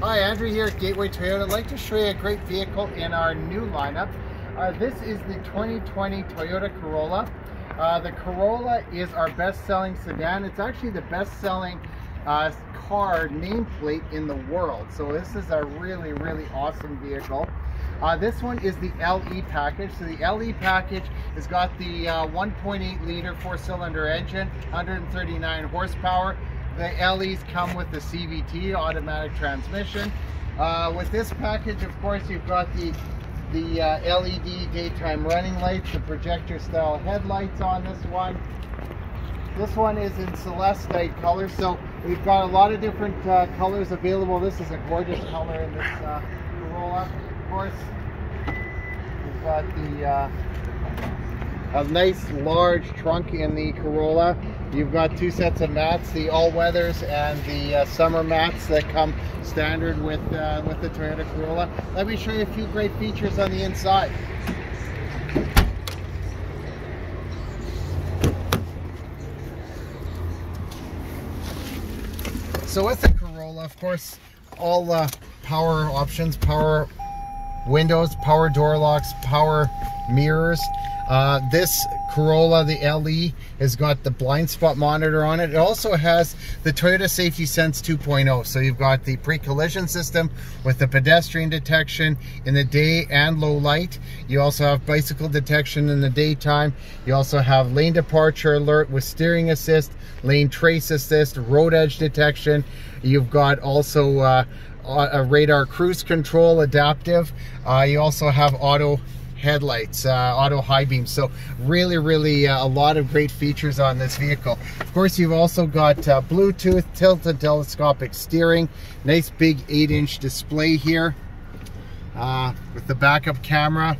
Hi, Andrew here at Gateway Toyota. I'd like to show you a great vehicle in our new lineup. Uh, this is the 2020 Toyota Corolla. Uh, the Corolla is our best-selling sedan. It's actually the best-selling uh, car nameplate in the world. So this is a really, really awesome vehicle. Uh, this one is the LE package. So the LE package has got the uh, 1.8 liter four-cylinder engine, 139 horsepower. The LEs come with the CVT, automatic transmission. Uh, with this package, of course, you've got the the uh, LED daytime running lights, the projector style headlights on this one. This one is in celestite color, so we've got a lot of different uh, colors available. This is a gorgeous color in this uh, Corolla. Of course, we've got the uh, a nice large trunk in the Corolla. You've got two sets of mats, the all-weathers and the uh, summer mats that come standard with, uh, with the Toyota Corolla. Let me show you a few great features on the inside. So with the Corolla, of course, all uh, power options, power windows, power door locks, power mirrors. Uh, this Corolla, the LE, has got the blind spot monitor on it. It also has the Toyota Safety Sense 2.0. So you've got the pre-collision system with the pedestrian detection in the day and low light. You also have bicycle detection in the daytime. You also have lane departure alert with steering assist, lane trace assist, road edge detection. You've got also uh, a radar cruise control adaptive. Uh, you also have auto headlights, uh, auto high beams. So really, really uh, a lot of great features on this vehicle. Of course, you've also got uh, Bluetooth, and telescopic steering, nice big eight inch display here uh, with the backup camera.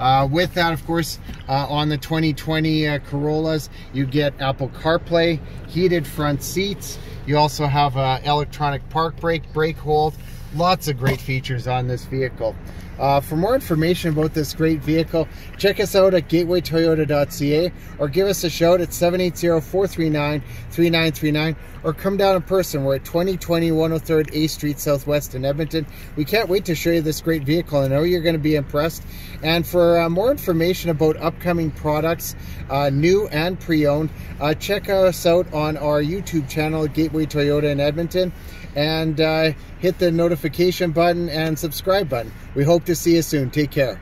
Uh, with that, of course, uh, on the 2020 Corollas, you get Apple CarPlay, heated front seats. You also have electronic park brake, brake hold, lots of great features on this vehicle. Uh, for more information about this great vehicle, check us out at gatewaytoyota.ca or give us a shout at 780-439-3939 or come down in person. We're at 2020 103rd A Street Southwest in Edmonton. We can't wait to show you this great vehicle. I know you're going to be impressed. And for uh, more information about upcoming products, uh, new and pre-owned, uh, check us out on our YouTube channel, Gateway Toyota in Edmonton and uh, hit the notification button and subscribe button. We hope to see you soon. Take care.